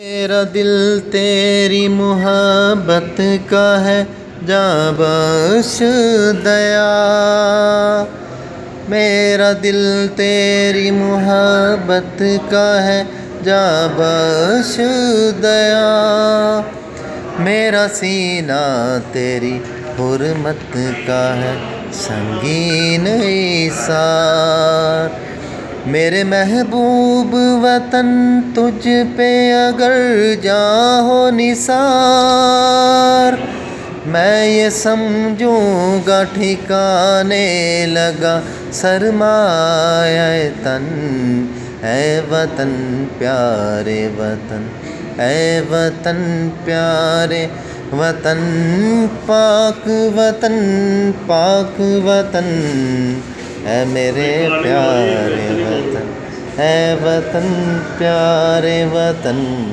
میرا دل تیری محبت کا ہے جاں بخش دیا۔ میرا دل تیری محبت کا ہے جاں بخش دیا۔ میرا سینہ تیری حرمت کا ہے، سنگین ایثار میرے محبوب وطن تجھ پہ اگر جاں ہو نثار، میں یہ سمجھوں گا ٹھکانے لگا سرمایہ تن۔ اے وطن، پیارے وطن، اے وطن، پیارے وطن، پاک وطن پاک وطن۔ اے میرے پیارے وطن اے وطن، پیارے وطن۔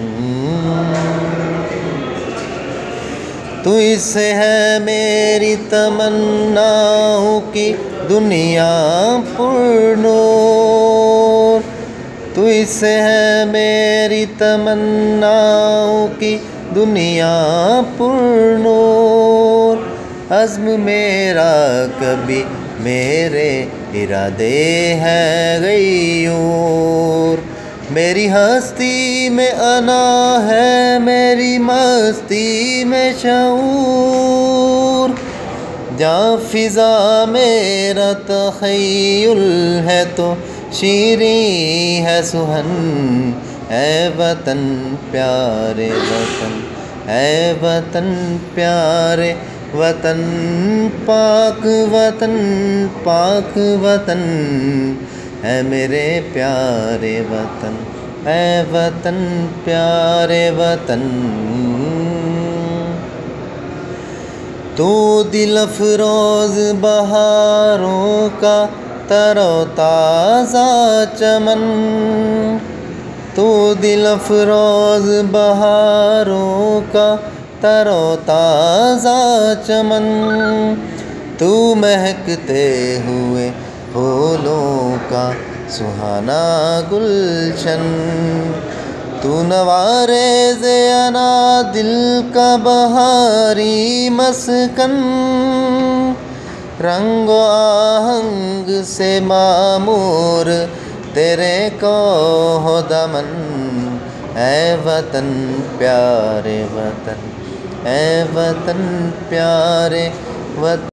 تو اس ہے میری تمناؤں کی دنیا پر نور۔ تو اس ہے میری تمناؤں کی دنیا پر نور۔ عزم میرا کبھی میرے ارادے ہیں غیور۔ میری ہستی میں انا ہے، میری مستی میں شعور۔ جہاں فضا میرا تخیل ہے تو شیریں ہے سہن۔ اے وطن، پیارے وطن، اے وطن، پیارے وطن پاک وطن پاک وطن اے میرے پیارے وطن اے وطن پیارے وطن تو دل افروز بہاروں کا تر و تازہ چمن تو دل افروز بہاروں کا تر و تازہ چمن، تو مہکتے ہوئے پھولوں کا سہانا گلشن۔ تو نوارے زینا دل کا بہاری مسکن۔ رنگ و آہنگ سے معمور تیرے کو ہو دمن۔ اے وطن، پیارے وطن۔ اے وطن پیارے وطن